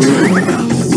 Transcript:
Yeah.